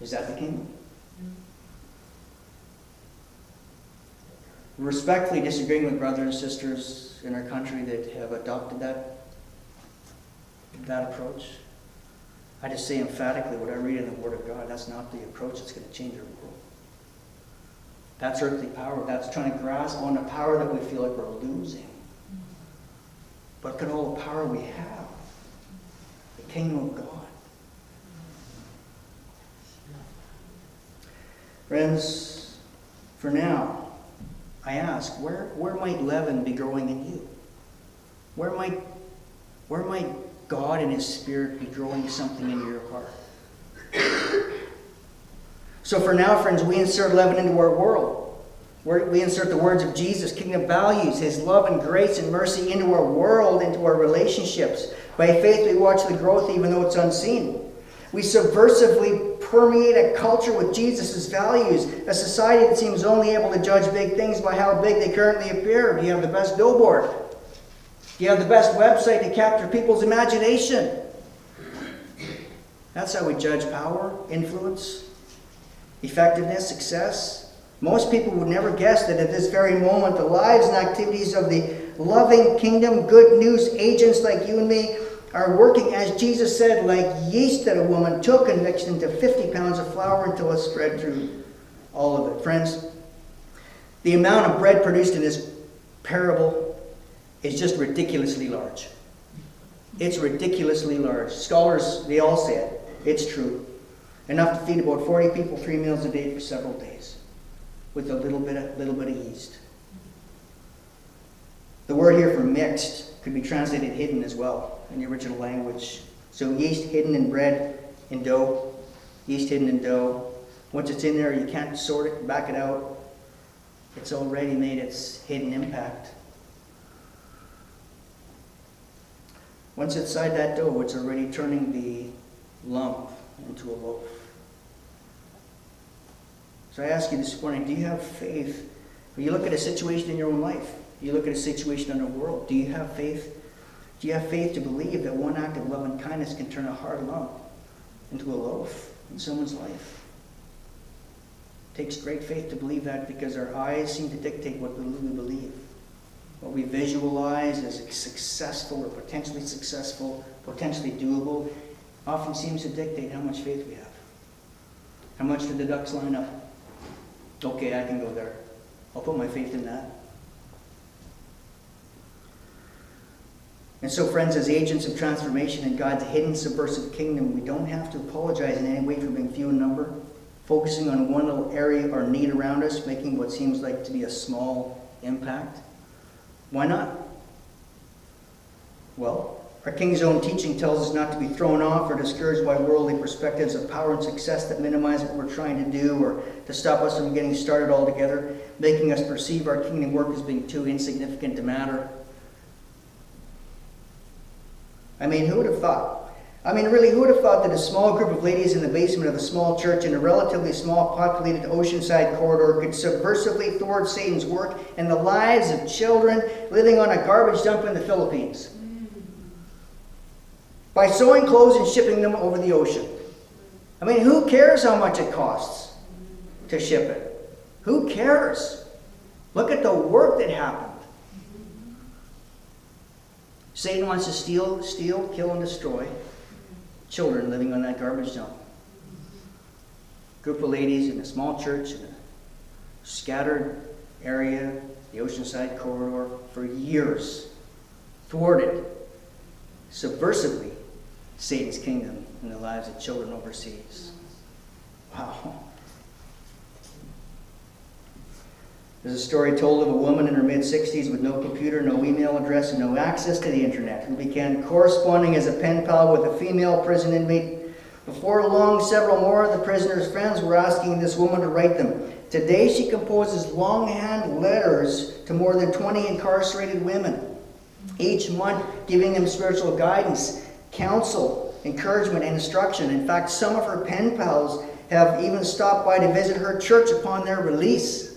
Is that the kingdom? Mm-hmm. Respectfully disagreeing with brothers and sisters in our country that have adopted that, that approach. I just say emphatically what I read in the Word of God. That's not the approach that's going to change our world. That's earthly power. That's trying to grasp on a power that we feel like we're losing. Mm-hmm. But look at all the power we have. Kingdom of God. Friends, for now, I ask, where, where might leaven be growing in you? Where might, where might God and His Spirit be growing something in your heart? So for now, friends, we insert leaven into our world. We insert the words of Jesus, kingdom values, his love and grace and mercy into our world, into our relationships. By faith, we watch the growth even though it's unseen. We subversively permeate a culture with Jesus' values, a society that seems only able to judge big things by how big they currently appear. Do you have the best billboard? Do you have the best website to capture people's imagination? That's how we judge power, influence, effectiveness, success. Most people would never guess that at this very moment, the lives and activities of the loving kingdom, good news agents like you and me are working, as Jesus said, like yeast that a woman took and mixed into 50 pounds of flour until it spread through all of it. Friends, the amount of bread produced in this parable is just ridiculously large. It's ridiculously large. Scholars, they all say it. It's true. Enough to feed about 40 people three meals a day for several days with a little bit of, little bit of yeast. The word here for mixed could be translated hidden as well in the original language. So yeast hidden in bread, in dough, yeast hidden in dough. Once it's in there, you can't sort it, back it out. It's already made its hidden impact. Once inside that dough, it's already turning the lump into a loaf. So I ask you this morning, do you have faith? When you look at a situation in your own life, you look at a situation in the world, do you have faith? Do you have faith to believe that one act of love and kindness can turn a hard lump into a loaf in someone's life? It takes great faith to believe that because our eyes seem to dictate what we believe. What we visualize as successful or potentially successful, potentially doable, often seems to dictate how much faith we have. How much do the ducks line up? Okay, I can go there. I'll put my faith in that. And so, friends, as agents of transformation in God's hidden subversive kingdom, we don't have to apologize in any way for being few in number, focusing on one little area or need around us, making what seems like to be a small impact. Why not? Well, our King's own teaching tells us not to be thrown off or discouraged by worldly perspectives of power and success that minimize what we're trying to do or to stop us from getting started altogether, making us perceive our kingdom work as being too insignificant to matter. I mean, who would have thought? I mean, really, who would have thought that a small group of ladies in the basement of a small church in a relatively small populated oceanside corridor could subversively thwart Satan's work and the lives of children living on a garbage dump in the Philippines? By sewing clothes and shipping them over the ocean. I mean, who cares how much it costs to ship it? Who cares? Look at the work that happened. Satan wants to steal, steal, kill, and destroy children living on that garbage dump. Group of ladies in a small church in a scattered area, the Oceanside corridor, for years, thwarted subversively Satan's kingdom in the lives of children overseas. Wow. There's a story told of a woman in her mid 60s with no computer, no email address, and no access to the internet who began corresponding as a pen pal with a female prison inmate. Before long, several more of the prisoner's friends were asking this woman to write them. Today, she composes longhand letters to more than 20 incarcerated women, each month giving them spiritual guidance, counsel, encouragement, and instruction. In fact, some of her pen pals have even stopped by to visit her church upon their release.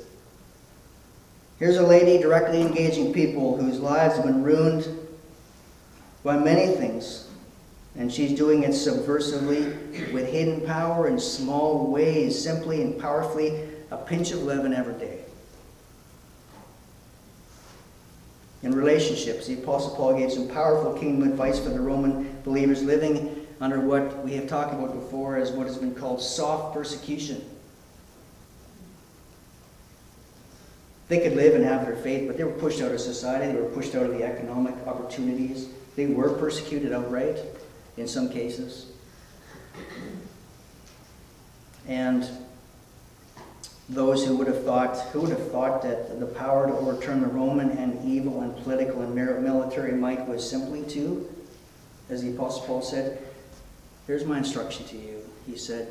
Here's a lady directly engaging people whose lives have been ruined by many things, and she's doing it subversively with hidden power in small ways, simply and powerfully, a pinch of leaven every day. In relationships, the Apostle Paul gave some powerful kingdom advice for the Roman believers living under what we have talked about before as what has been called soft persecution. They could live and have their faith, but they were pushed out of society. They were pushed out of the economic opportunities. They were persecuted outright in some cases. And those who would have thought, who would have thought that the power to overturn the Roman and evil and political and military might was simply to, as the Apostle Paul said, here's my instruction to you, he said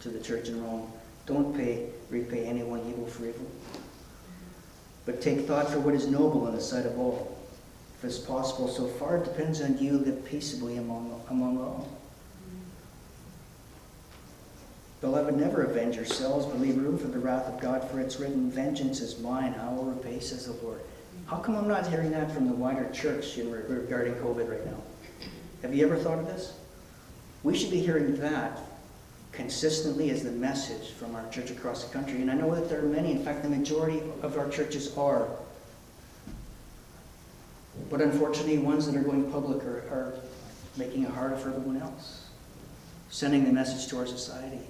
to the church in Rome, Don't pay, repay anyone evil for evil. But take thought for what is noble in the sight of all. If it's possible, so far it depends on you, live peaceably among, among all. Beloved, never avenge yourselves, but leave room for the wrath of God, for it's written, Vengeance is mine, I will repay, says the Lord. How come I'm not hearing that from the wider church in regarding COVID right now? Have you ever thought of this? We should be hearing that consistently as the message from our church across the country. And I know that there are many, in fact, the majority of our churches are. But unfortunately, ones that are going public are, are making it harder for everyone else, sending the message to our society.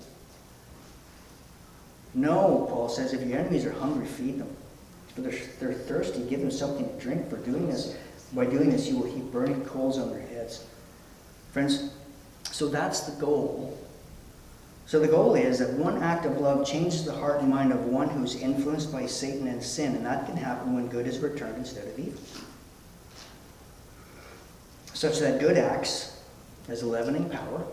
No, Paul says, if your enemies are hungry, feed them. If they're, they're thirsty, give them something to drink. For doing this, by doing this, you will heap burning coals on their heads. Friends, so that's the goal. So the goal is that one act of love changes the heart and mind of one who's influenced by Satan and sin, and that can happen when good is returned instead of evil. Such that good acts has a leavening power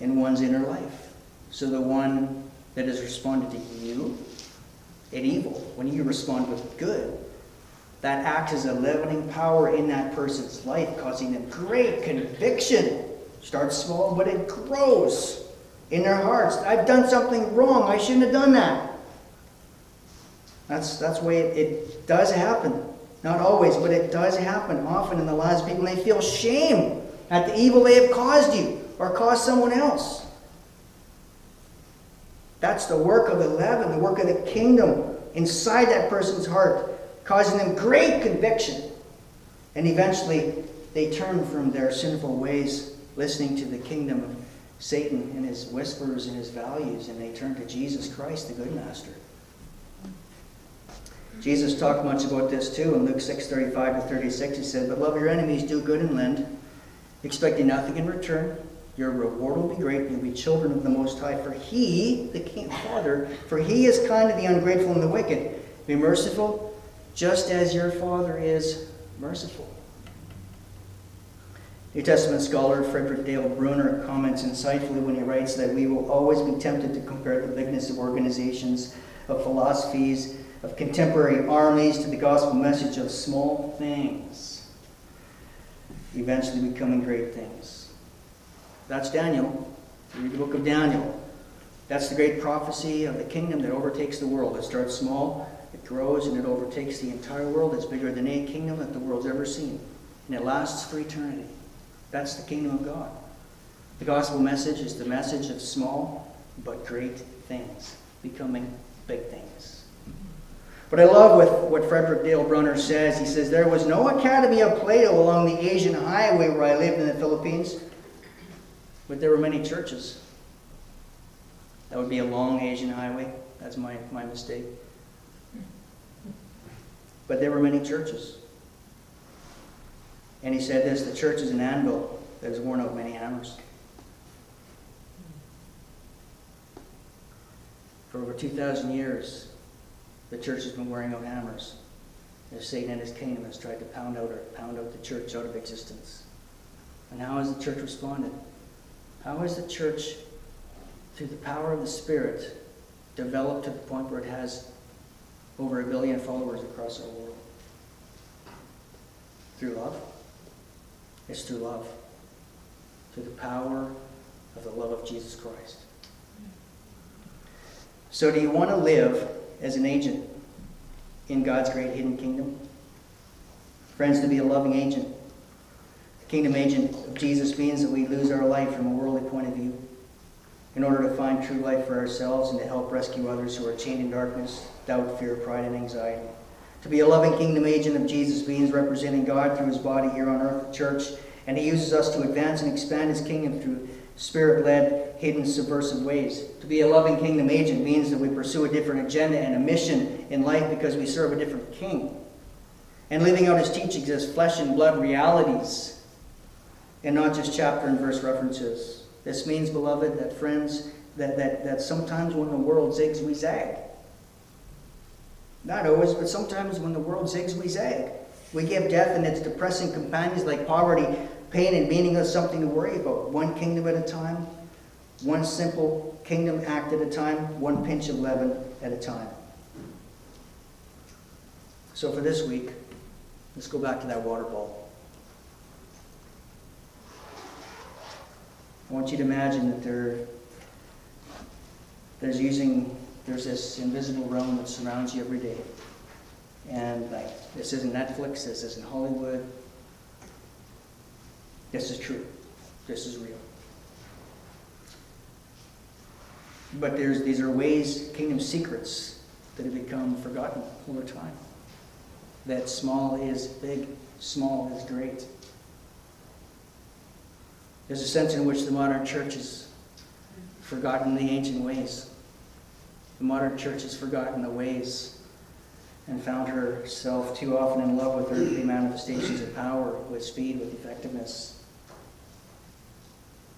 in one's inner life. So the one that has responded to you in evil, when you respond with good, that acts as a leavening power in that person's life, causing them great conviction. Starts small, but it grows in their hearts. I've done something wrong. I shouldn't have done that. That's, that's the way it, it does happen. Not always, but it does happen often in the lives of people. They feel shame at the evil they have caused you or caused someone else. That's the work of the leaven, the work of the kingdom inside that person's heart, causing them great conviction. And eventually, they turn from their sinful ways, listening to the kingdom of Satan and his whispers and his values, and they turn to Jesus Christ, the good master. Jesus talked much about this too in Luke 6 35 to 36. He said, But love your enemies, do good and lend, expecting nothing in return. Your reward will be great, you'll be children of the Most High. For He, the King Father, for He is kind to the ungrateful and the wicked. Be merciful, just as your Father is merciful. New Testament scholar Frederick Dale Bruner comments insightfully when he writes that we will always be tempted to compare the bigness of organizations, of philosophies, of contemporary armies to the gospel message of small things, eventually becoming great things. That's Daniel. Read the book of Daniel. That's the great prophecy of the kingdom that overtakes the world. It starts small, it grows, and it overtakes the entire world. It's bigger than any kingdom that the world's ever seen. And it lasts for eternity. That's the kingdom of God. The gospel message is the message of small but great things, becoming big things. But I love with what Frederick Dale Bruner says. He says, There was no Academy of Plato along the Asian highway where I lived in the Philippines, but there were many churches. That would be a long Asian highway. That's my, my mistake. But there were many churches. And he said this the church is an anvil that has worn out many hammers. For over 2,000 years, the church has been wearing out hammers as Satan and his kingdom has tried to pound out or pound out the church out of existence. And how has the church responded? How has the church, through the power of the Spirit, developed to the point where it has over a billion followers across our world? Through love. It's through love. Through the power of the love of Jesus Christ. So, do you want to live as an agent in God's great hidden kingdom? Friends, to be a loving agent. The kingdom agent of Jesus means that we lose our life from a worldly point of view in order to find true life for ourselves and to help rescue others who are chained in darkness, doubt, fear, pride, and anxiety. To be a loving kingdom agent of Jesus means representing God through his body here on earth, the church, and he uses us to advance and expand his kingdom through spirit led, hidden, subversive ways. To be a loving kingdom agent means that we pursue a different agenda and a mission in life because we serve a different king. And living out his teachings as flesh and blood realities and not just chapter and verse references. This means, beloved, that friends, that, that, that sometimes when the world zigs, we zag. Not always, but sometimes when the world zigs, we zag. We give death and its depressing companions like poverty, pain, and meaningless something to worry about, one kingdom at a time, One simple kingdom act at a time, one pinch of leaven at a time. So for this week, let's go back to that water bowl. I want you to imagine that there, there's using, there's this invisible realm that surrounds you every day. And like, this isn't Netflix, this isn't Hollywood. This is true. This is real. But there's, these are ways, kingdom secrets, that have become forgotten over time. That small is big, small is great. There's a sense in which the modern church has forgotten the ancient ways. The modern church has forgotten the ways and found herself too often in love with earthly manifestations of power, with speed, with effectiveness.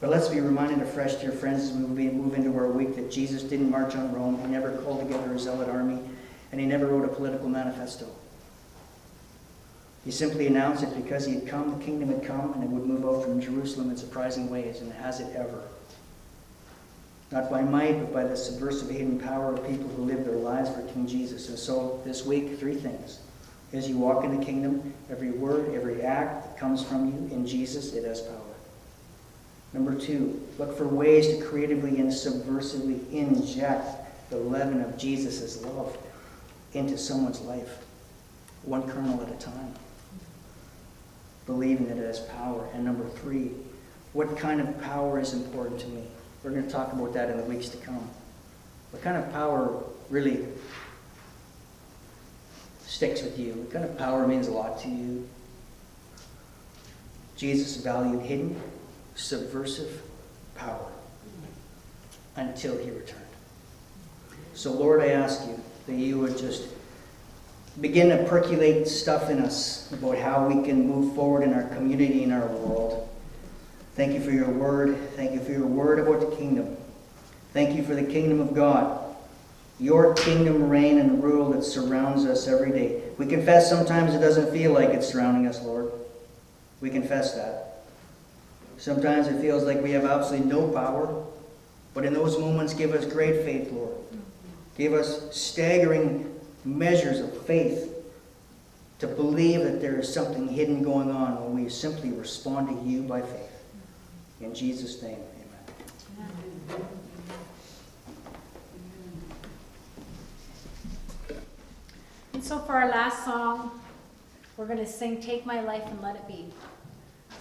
But let's be reminded afresh, dear friends, as we move into our week, that Jesus didn't march on Rome. He never called together a zealot army, and he never wrote a political manifesto. He simply announced that because he had come, the kingdom had come, and it would move out from Jerusalem in surprising ways, and has it ever. Not by might, but by the subversive hidden power of people who live their lives for King Jesus. And so this week, three things. As you walk in the kingdom, every word, every act that comes from you in Jesus, it has power. Number two, look for ways to creatively and subversively inject the leaven of Jesus' love into someone's life, one kernel at a time, believing that it has power. And number three, what kind of power is important to me? We're going to talk about that in the weeks to come. What kind of power really sticks with you? What kind of power means a lot to you? Jesus valued hidden, subversive power until he returned. So, Lord, I ask you that you would just begin to percolate stuff in us about how we can move forward in our community, in our world. Thank you for your word. Thank you for your word about the kingdom. Thank you for the kingdom of God. Your kingdom reign and rule that surrounds us every day. We confess sometimes it doesn't feel like it's surrounding us, Lord. We confess that. Sometimes it feels like we have absolutely no power. But in those moments, give us great faith, Lord. Give us staggering measures of faith to believe that there is something hidden going on when we simply respond to you by faith. In Jesus' name, amen.
And so for our last song, we're going to sing Take My Life and Let It Be.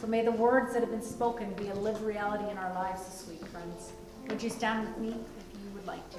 So may the words that have been spoken be a lived reality in our lives this week, friends. Would you stand with me if you would like to?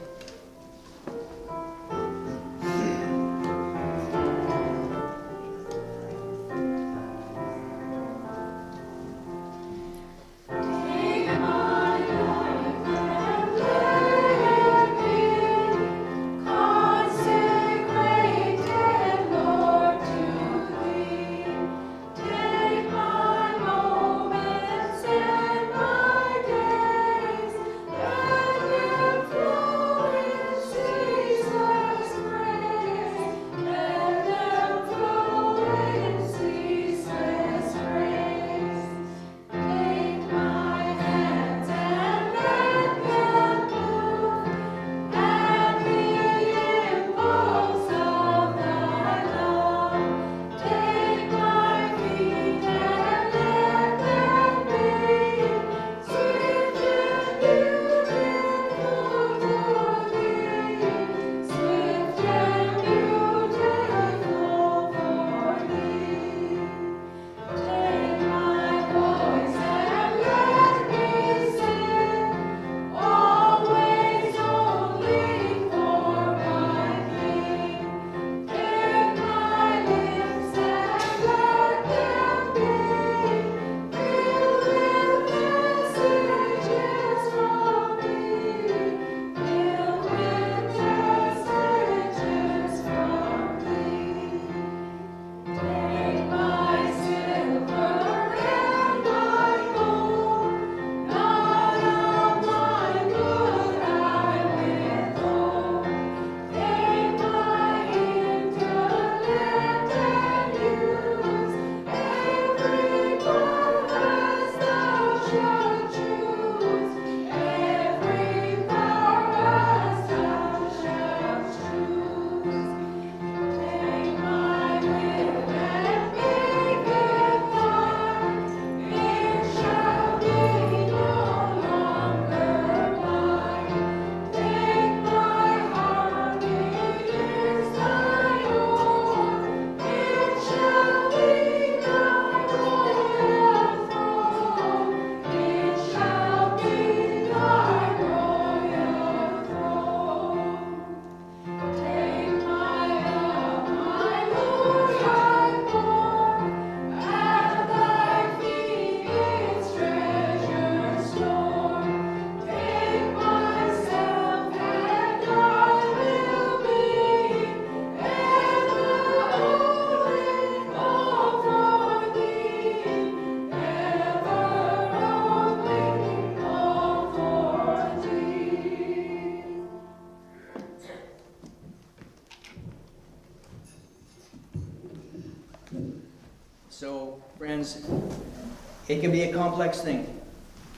It can be a complex thing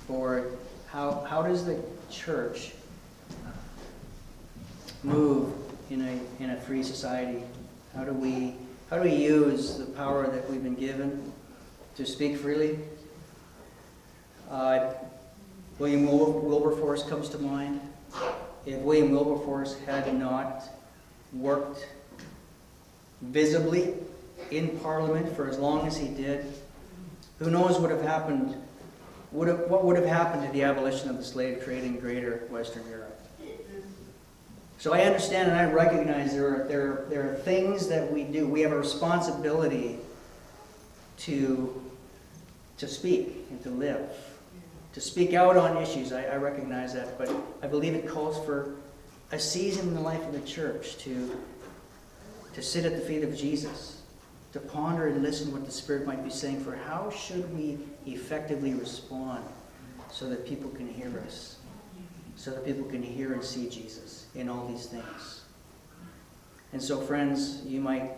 for how, how does the church move in a, in a free society? How do we, how do we use the power that we've been given to speak freely? Uh, William Wil- Wilberforce comes to mind. If William Wilberforce had not worked visibly in Parliament for as long as he did, who knows what have happened, would have, what would have happened to the abolition of the slave trade in greater Western Europe. So I understand and I recognize there are, there, there are things that we do. We have a responsibility to, to speak and to live, to speak out on issues. I, I recognize that, but I believe it calls for a season in the life of the church to, to sit at the feet of Jesus, to ponder and listen what the Spirit might be saying for how should we effectively respond so that people can hear us, so that people can hear and see Jesus in all these things. And so, friends, you might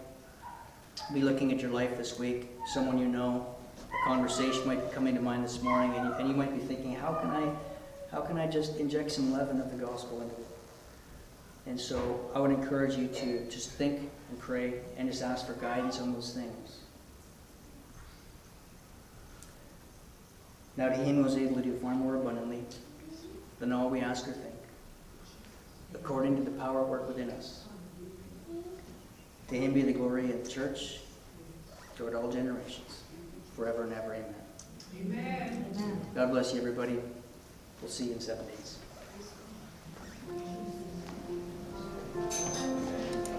be looking at your life this week, someone you know, a conversation might be coming to mind this morning, and you, and you might be thinking, how can I, how can I just inject some leaven of the gospel into it? And so I would encourage you to just think and pray and just ask for guidance on those things. Now to him who is able to do far more abundantly than all we ask or think, according to the power at work within us. To him be the glory in the church toward all generations, forever and ever. Amen. God bless you, everybody. We'll see you in seven days. あのね。